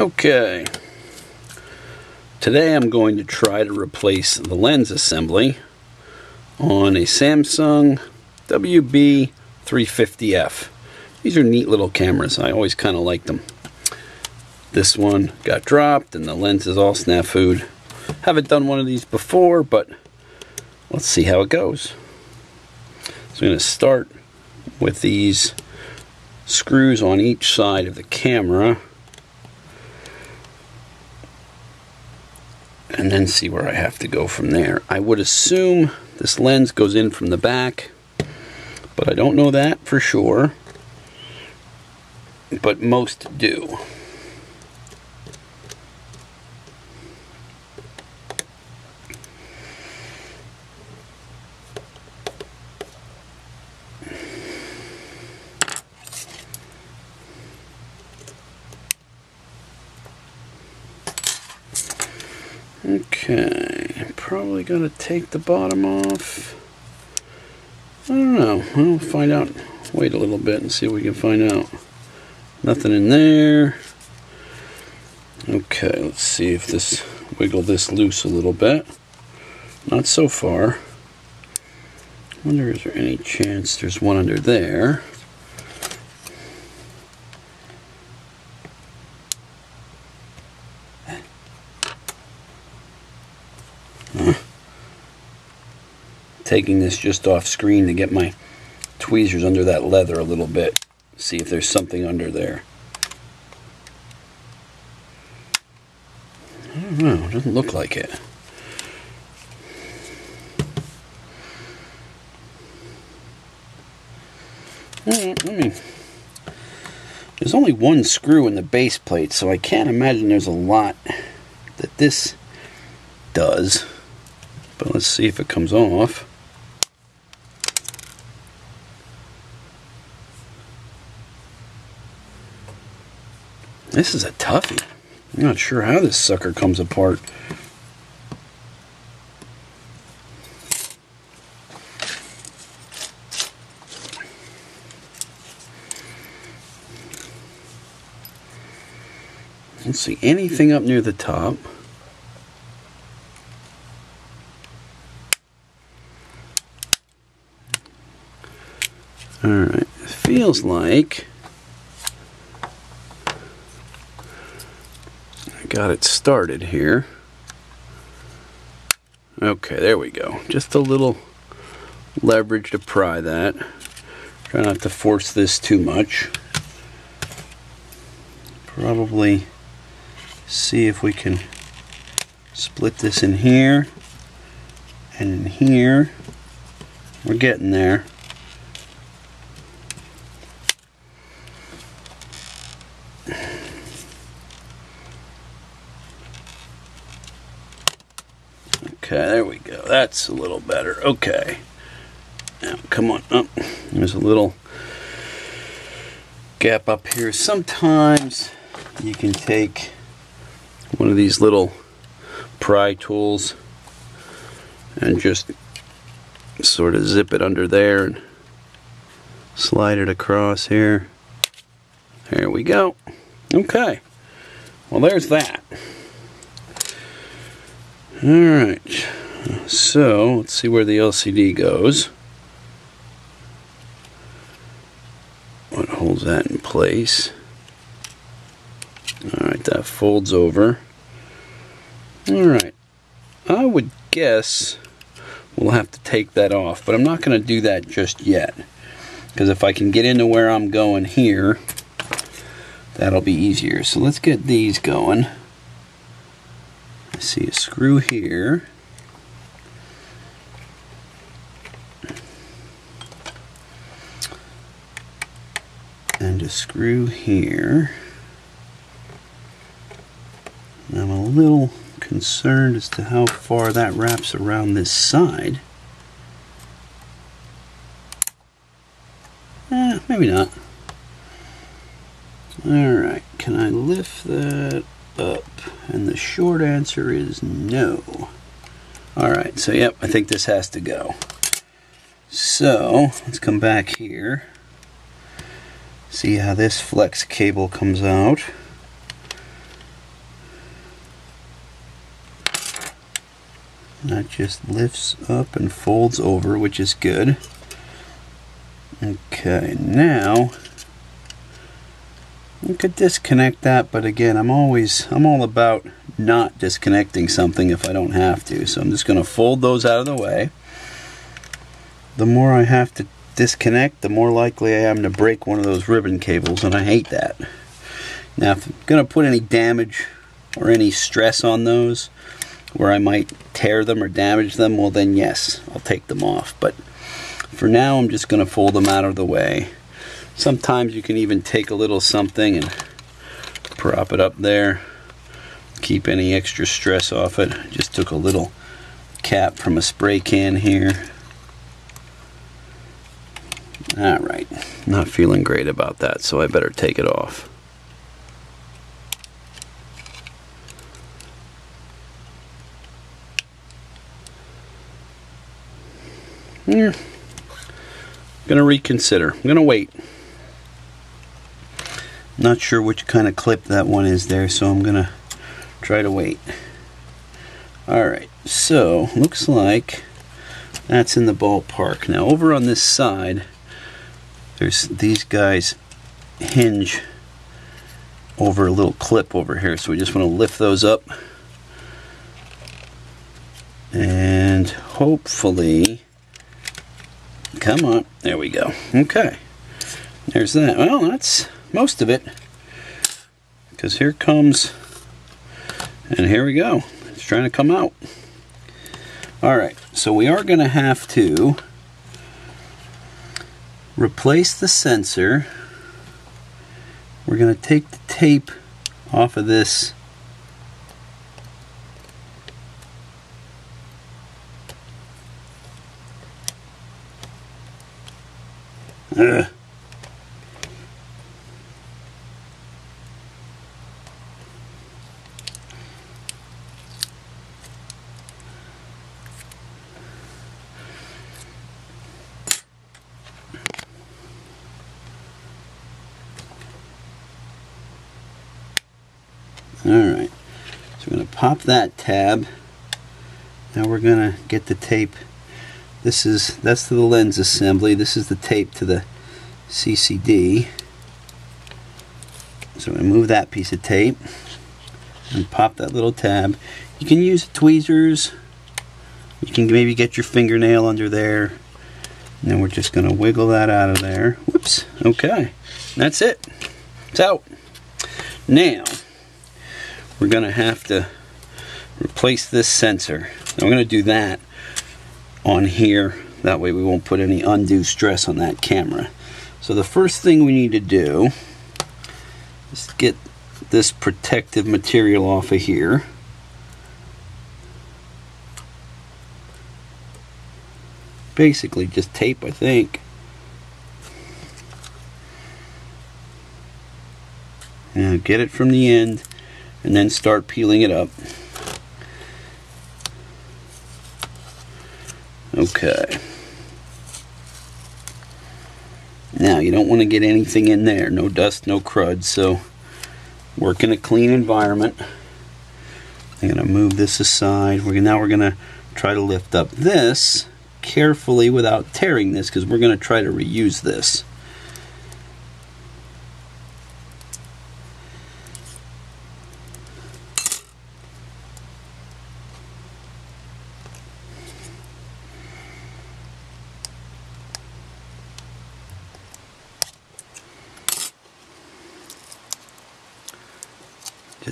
Okay. Today I'm going to try to replace the lens assembly on a Samsung WB350F. These are neat little cameras. I always kind of like them. This one got dropped and the lens is all snafu'd. Haven't done one of these before, but let's see how it goes. So I'm going to start with these screws on each side of the camera and then see where I have to go from there. I would assume this lens goes in from the back, but I don't know that for sure. But most do. Okay, probably gonna take the bottom off. I don't know. We'll find out. Wait a little bit and see what we can find out. Nothing in there. Okay, let's see if this wiggle this loose a little bit. Not so far. Wonder is there any chance there's one under there. Taking this just off screen to get my tweezers under that leather a little bit. See if there's something under there. I don't know, it doesn't look like it. I mean, there's only one screw in the base plate, so I can't imagine there's a lot that this does. But let's see if it comes off. This is a toughie. I'm not sure how this sucker comes apart. Don't see anything up near the top. Alright, feels like got it started here. Okay, there we go. Just a little leverage to pry that. Try not to force this too much. Probably see if we can split this in here and in here. We're getting there. Okay, there we go. That's a little better. Okay. Now, come on up. Oh, there's a little gap up here. Sometimes you can take one of these little pry tools and just sort of zip it under there and slide it across here. There we go. Okay. Well, there's that. Alright, so let's see where the LCD goes. What holds that in place? Alright, that folds over. Alright, I would guess we'll have to take that off, but I'm not going to do that just yet. Because if I can get into where I'm going here, that'll be easier. So let's get these going. I see a screw here. Screw here. I'm a little concerned as to how far that wraps around this side. Eh, maybe not. Alright, can I lift that up? And the short answer is no. Alright, so yep, I think this has to go. So, let's come back here see how this flex cable comes out. That just lifts up and folds over which is good. Okay now I could disconnect that but again I'm always I'm all about not disconnecting something if I don't have to so I'm just gonna fold those out of the way. The more I have to disconnect, the more likely I am to break one of those ribbon cables, and I hate that. Now, if I'm going to put any damage or any stress on those, where I might tear them or damage them, well then yes, I'll take them off. But for now, I'm just going to fold them out of the way. Sometimes you can even take a little something and prop it up there. Keep any extra stress off it. Just took a little cap from a spray can here. Alright, not feeling great about that, so I better take it off. Yeah. Gonna reconsider. I'm gonna wait. Not sure which kind of clip that one is there, so I'm gonna try to wait. Alright, so looks like that's in the ballpark. Now over on this side, there's these guys hinge over a little clip over here. So we just want to lift those up. And hopefully, come on, there we go. Okay, there's that. Well, that's most of it. Because here comes, and here we go. It's trying to come out. Alright, so we are going to have to replace the sensor. We're going to take the tape off of this Ugh. Alright, so we're going to pop that tab. Now we're going to get the tape. This is, that's to the lens assembly. This is the tape to the CCD. So we move that piece of tape and pop that little tab. You can use tweezers. You can maybe get your fingernail under there. And then we're just going to wiggle that out of there. Whoops. Okay. That's it. It's out. Now, we're going to have to replace this sensor. I'm going to do that on here. That way we won't put any undue stress on that camera. So the first thing we need to do is get this protective material off of here. Basically just tape, I think. Now get it from the end and then start peeling it up. Okay. Now you don't want to get anything in there, no dust, no crud, so work in a clean environment. I'm going to move this aside. We're now we're going to try to lift up this carefully without tearing this because we're going to try to reuse this.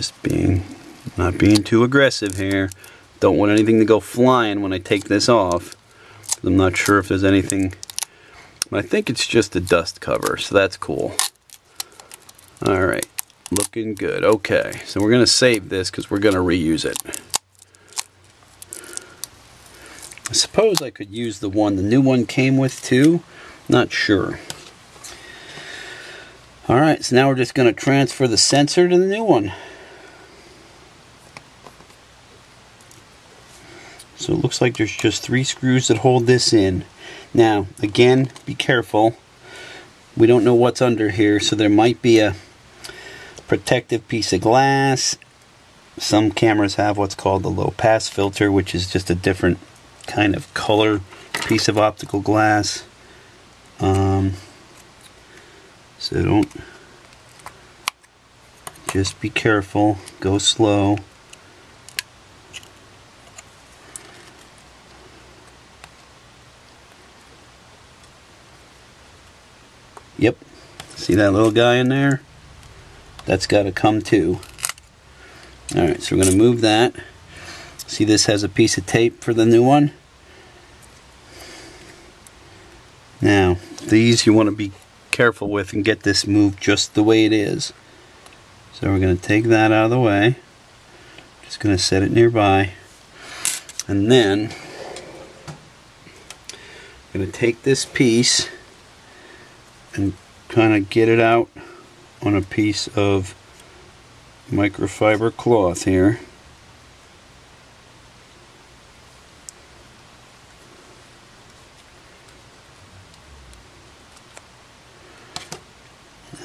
Just being, not being too aggressive here. Don't want anything to go flying when I take this off. I'm not sure if there's anything, I think it's just a dust cover, so that's cool. Alright, looking good. Okay, so we're to save this because we're to reuse it. I suppose I could use the one the new one came with too. Not sure. Alright, so now we're just to transfer the sensor to the new one. So it looks like there's just three screws that hold this in. Now, again, be careful. We don't know what's under here, so there might be a protective piece of glass. some cameras have what's called the low pass filter, which is just a different kind of color piece of optical glass. Um, so don't just be careful, go slow. Yep. See that little guy in there? That's got to come too. Alright, so we're going to move that. See this has a piece of tape for the new one? Now, these you want to be careful with and get this moved just the way it is. So we're going to take that out of the way. Just going to set it nearby. And then, I'm going to take this piece and kind of get it out on a piece of microfiber cloth here.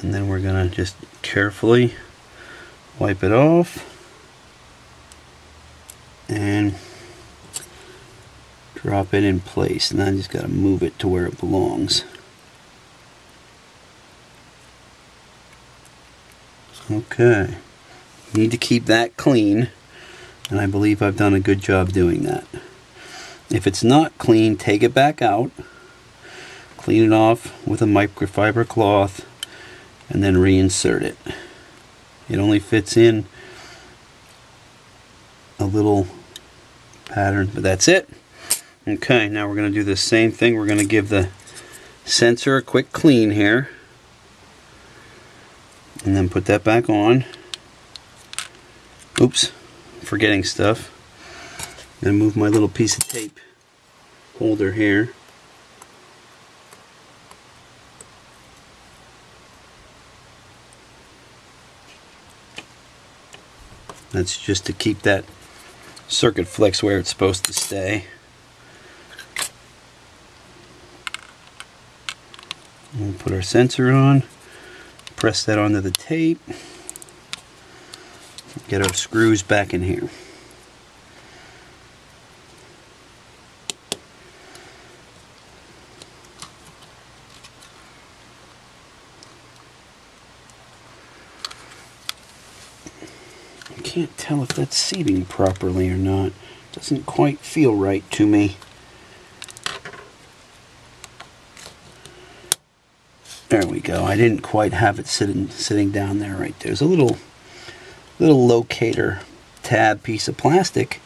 And then we're going to just carefully wipe it off and drop it in place. And I just got to move it to where it belongs. Okay. Need to keep that clean, and I believe I've done a good job doing that. If it's not clean, take it back out, clean it off with a microfiber cloth, and then reinsert it. It only fits in a little pattern, but that's it. Okay, now we're going to do the same thing. We're going to give the sensor a quick clean here and then put that back on. Oops, forgetting stuff. Then move my little piece of tape holder here. That's just to keep that circuit flex where it's supposed to stay. We'll put our sensor on press that onto the tape. Get our screws back in here. I can't tell if that's seating properly or not. Doesn't quite feel right to me There we go. I didn't quite have it sitting sitting down there right there. There's a little little locator tab piece of plastic.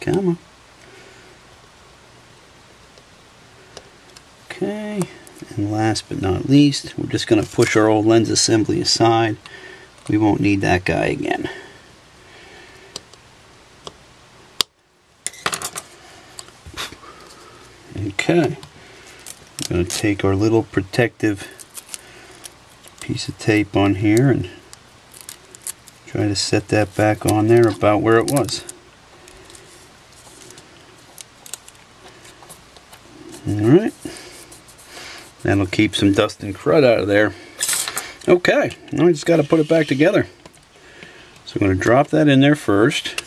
Come on. Okay, and last but not least, we're just going to push our old lens assembly aside. We won't need that guy again. Okay. I'm going to take our little protective piece of tape on here and try to set that back on there about where it was. Alright. That'll keep some dust and crud out of there. Okay, now I just got to put it back together. So I'm going to drop that in there first.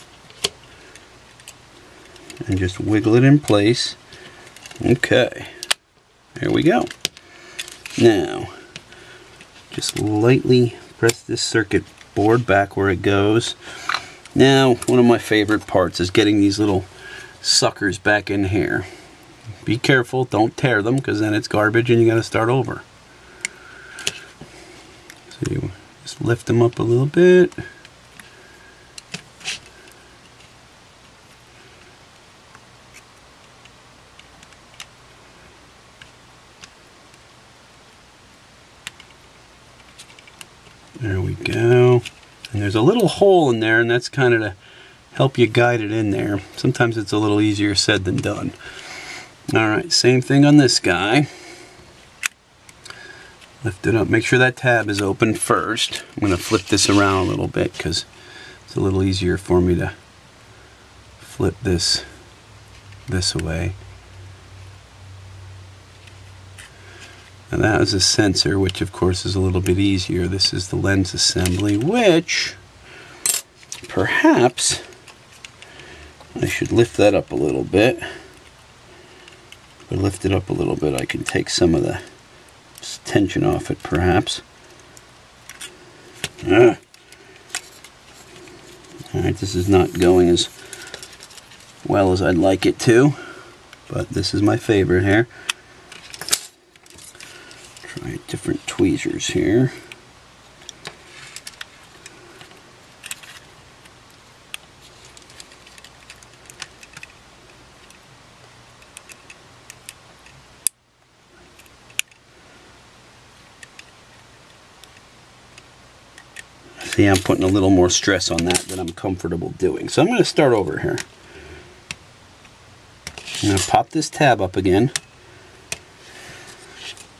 And just wiggle it in place. Okay, there we go. Now, just lightly press this circuit board back where it goes. Now, one of my favorite parts is getting these little suckers back in here. Be careful, don't tear them because then it's garbage and you got to start over. So you just lift them up a little bit. There we go. And there's a little hole in there, and that's kind of to help you guide it in there. Sometimes it's a little easier said than done. Alright, same thing on this guy. Lift it up. Make sure that tab is open first. I'm going to flip this around a little bit because it's a little easier for me to flip this this way. And that was a sensor, which of course is a little bit easier. This is the lens assembly, which perhaps I should lift that up a little bit. If I lift it up a little bit, I can take some of the tension off it, perhaps. Ah. Alright, this is not going as well as I'd like it to, but this is my favorite here. Different tweezers here. See, I'm putting a little more stress on that than I'm comfortable doing. So I'm going to start over here. I'm going to pop this tab up again.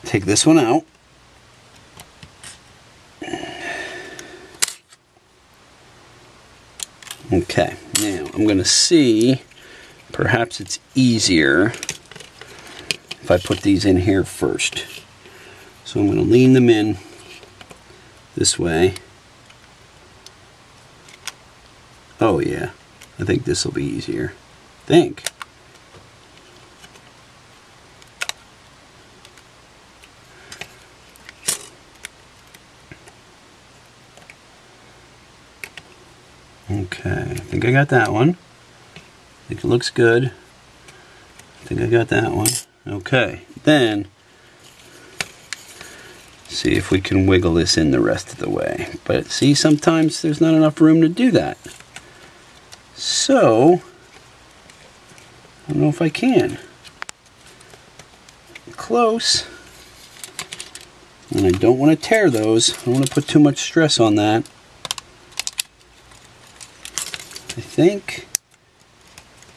Take this one out. Okay, now I'm going to see, perhaps it's easier if I put these in here first. So I'm going to lean them in this way. Oh yeah, I think this will be easier. Think. Okay, I think I got that one. I think it looks good. I think I got that one. Okay, then see if we can wiggle this in the rest of the way. But see, sometimes there's not enough room to do that. So, I don't know if I can. Close. And I don't want to tear those. I don't want to put too much stress on that. I think.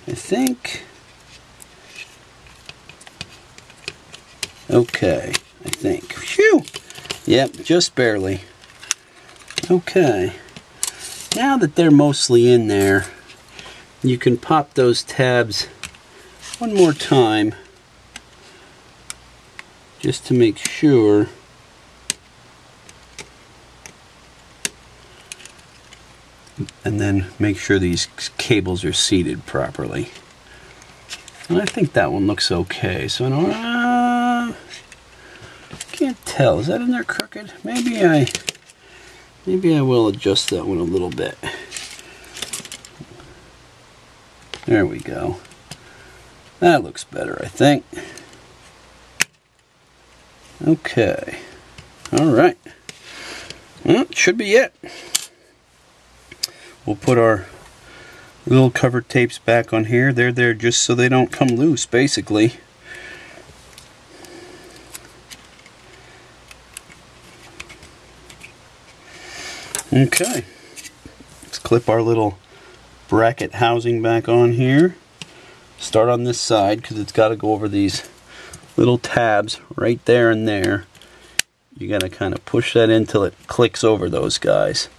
I think. Okay, I think. Phew! Yep, just barely. Okay. Now that they're mostly in there, you can pop those tabs one more time just to make sure and then make sure these cables are seated properly and I think that one looks okay so I don't uh, can't tell is that in there crooked maybe I maybe I will adjust that one a little bit There we go. That looks better, I think. Okay. All right. Well, should be it. We'll put our little cover tapes back on here. They're there just so they don't come loose, basically. Okay. Let's clip our little bracket housing back on here. Start on this side because it's got to go over these little tabs right there and there. You got to kind of push that in till it clicks over those guys.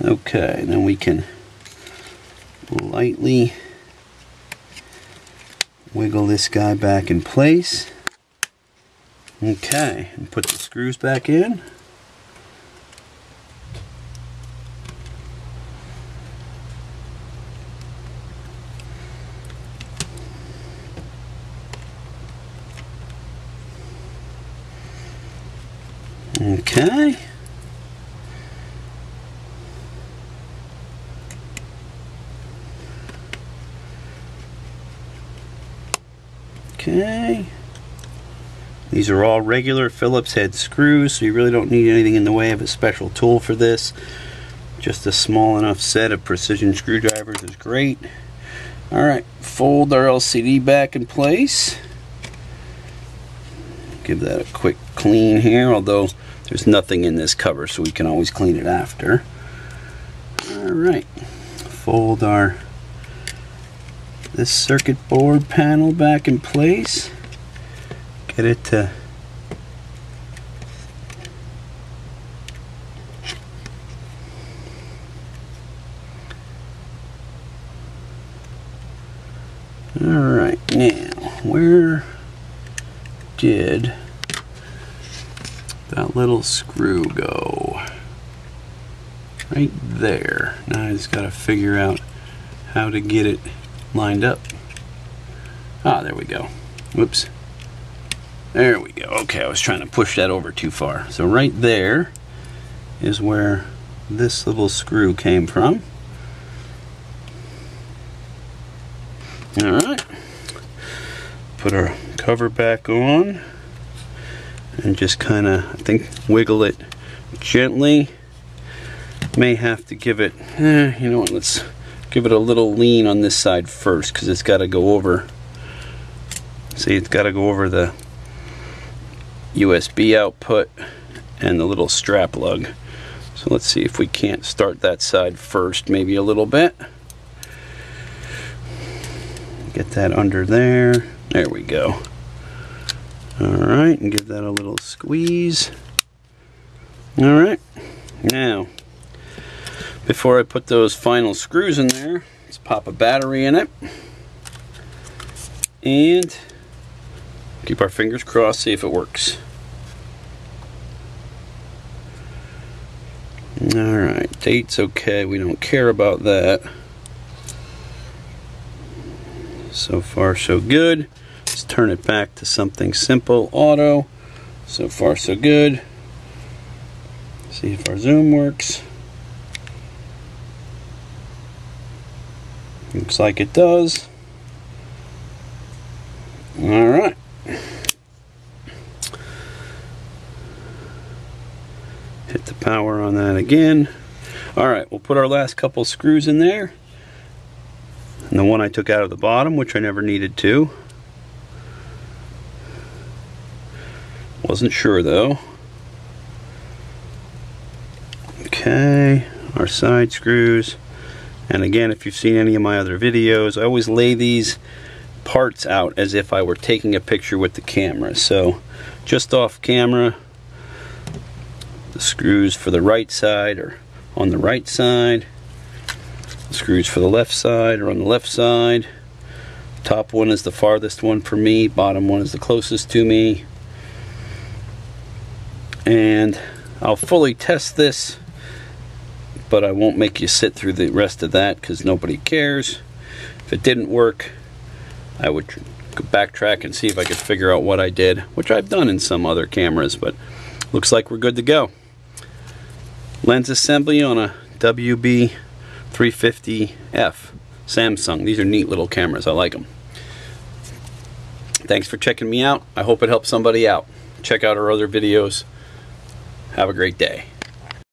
Okay, then we can lightly wiggle this guy back in place. Okay, and put the screws back in. Okay. Okay. These are all regular Phillips head screws, so you really don't need anything in the way of a special tool for this. Just a small enough set of precision screwdrivers is great. Alright, fold our LCD back in place. Give that a quick clean here, although there's nothing in this cover, so we can always clean it after. Alright, fold our this circuit board panel back in place. Get it to Alright, now, where did that little screw go? Right there. Now I just got to figure out how to get it lined up. Ah, there we go. Whoops. There we go. Okay, I was trying to push that over too far. So right there is where this little screw came from. Alright. Put our cover back on and just kind of, I think, wiggle it gently. May have to give it, eh, you know what, let's give it a little lean on this side first because it's got to go over, see, it's got to go over the USB output and the little strap lug. So let's see if we can't start that side first, maybe a little bit. Get that under there. There we go. Alright, and give that a little squeeze. Alright, now, before I put those final screws in there, let's pop a battery in it. And keep our fingers crossed, see if it works. Alright, date's okay, we don't care about that. So far so good. Let's turn it back to something simple, auto. So far so good. See if our zoom works. Looks like it does. All right. Hit the power on that again. All right, we'll put our last couple screws in there. And the one I took out of the bottom, which I never needed to. Wasn't sure though. Okay, our side screws. And again, if you've seen any of my other videos, I always lay these parts out as if I were taking a picture with the camera. So just off camera, the screws for the right side are on the right side the screws for the left side are on the left side. Top one is the farthest one for me, bottom one is the closest to me. And I'll fully test this, but I won't make you sit through the rest of that because nobody cares. If it didn't work, I would backtrack and see if I could figure out what I did, which I've done in some other cameras, but looks like we're good to go. Lens assembly on a WB 350F Samsung. These are neat little cameras. I like them. Thanks for checking me out. I hope it helps somebody out. Check out our other videos. Have a great day.